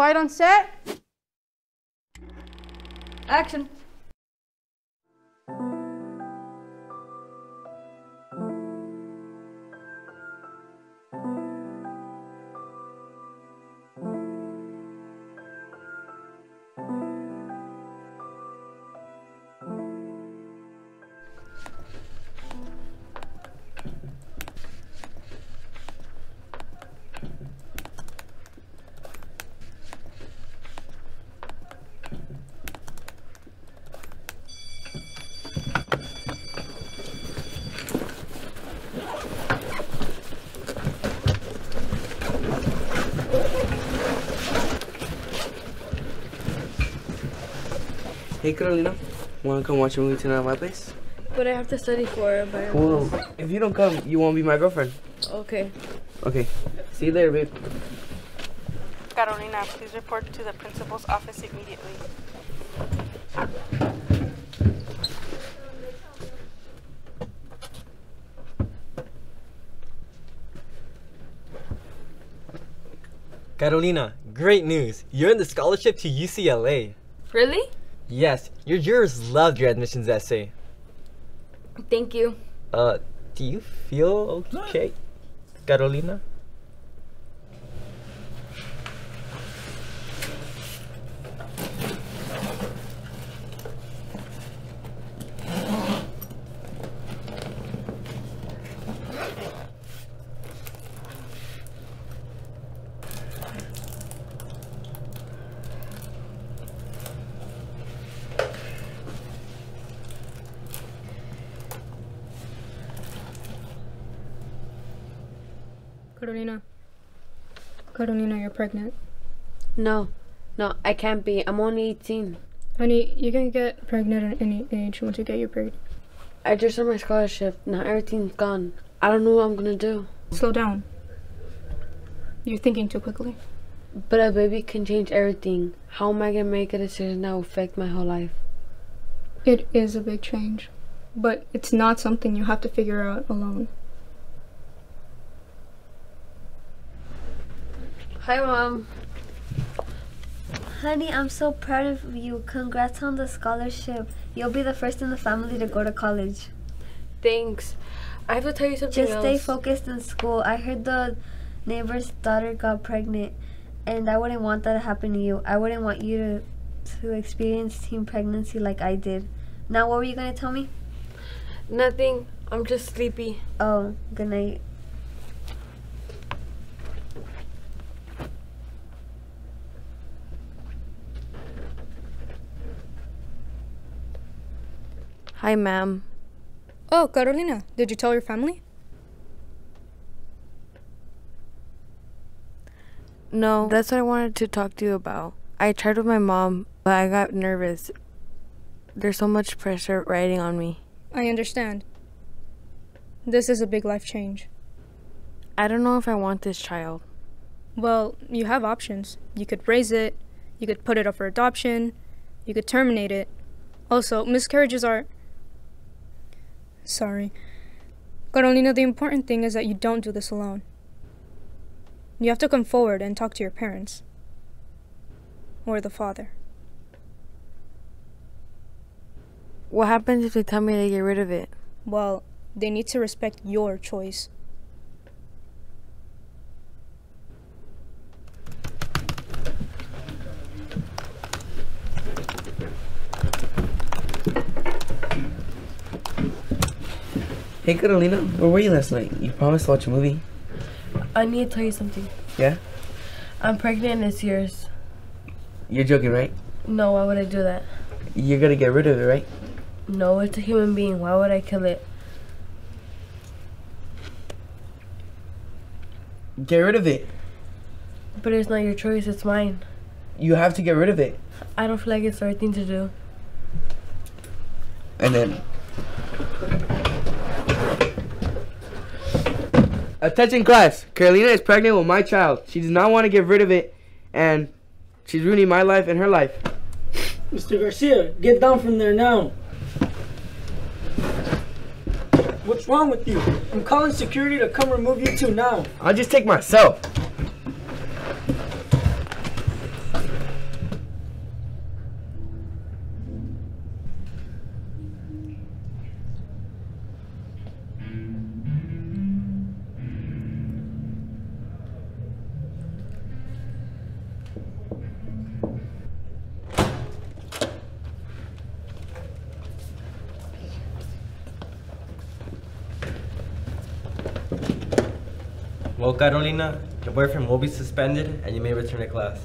Quiet on set. Action. Hey Carolina, wanna come watch a movie tonight at my place? But I have to study for it. But Well, if you don't come, you won't be my girlfriend. okay. Okay, see you later, babe. Carolina, please report to the principal's office immediately. Carolina, great news. You're in the scholarship to UCLA. Really? Yes, your jurors loved your admissions essay. Thank you. Uh, do you feel okay, Carolina? Carolina. Carolina, you're pregnant. No, no, I can't be. I'm only 18. Honey, you can get pregnant at any age once you get your period. I just earned my scholarship. Now everything's gone. I don't know what I'm gonna do. Slow down. You're thinking too quickly. But a baby can change everything. How am I gonna make a decision that will affect my whole life? It is a big change, but it's not something you have to figure out alone. Hi, Mom. Honey, I'm so proud of you. Congrats on the scholarship. You'll be the first in the family to go to college. Thanks. I have to tell you something Just else. stay focused in school. I heard the neighbor's daughter got pregnant, and I wouldn't want that to happen to you. I wouldn't want you to to experience teen pregnancy like I did. Now, what were you gonna tell me? Nothing. I'm just sleepy. Oh, good night. Hi, ma'am. Oh, Carolina, did you tell your family? No, that's what I wanted to talk to you about. I tried with my mom, but I got nervous. There's so much pressure riding on me. I understand. This is a big life change. I don't know if I want this child. Well, you have options. You could raise it, you could put it up for adoption, you could terminate it. Also, miscarriages are. Sorry. Carolina, the important thing is that you don't do this alone. You have to come forward and talk to your parents. Or the father. What happens if they tell me they get rid of it? Well, they need to respect your choice. Hey Carolina, where were you last night? You promised to watch a movie. I need to tell you something. Yeah? I'm pregnant and it's yours. You're joking, right? No, why would I do that? You're gonna get rid of it, right? No, it's a human being. Why would I kill it? Get rid of it. But it's not your choice, it's mine. You have to get rid of it. I don't feel like it's the right thing to do. And then. Attention class. Carolina is pregnant with my child. She does not want to get rid of it, and she's ruining my life and her life. Mr. Garcia, get down from there now. What's wrong with you? I'm calling security to come remove you two now. I'll just take myself. Well, Carolina, your boyfriend will be suspended and you may return to class.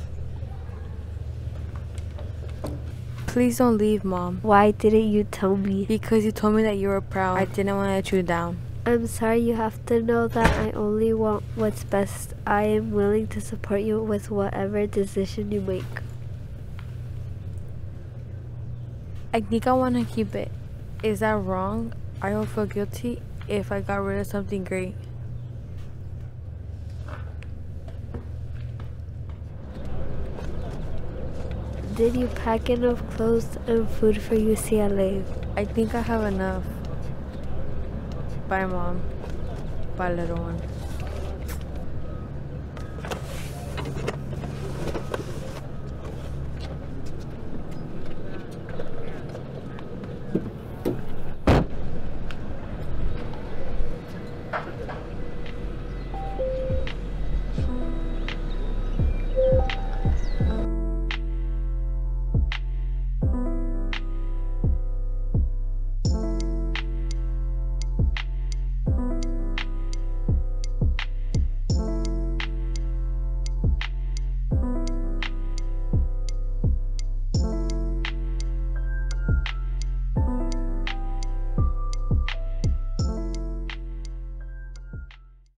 Please don't leave, Mom. Why didn't you tell me? Because you told me that you were proud. I didn't want to let you down. I'm sorry you have to know that I only want what's best. I am willing to support you with whatever decision you make. I think I want to keep it. Is that wrong? I don't feel guilty if I got rid of something great. Did you pack enough clothes and food for UCLA? I think I have enough. Bye, Mom. Bye, little one.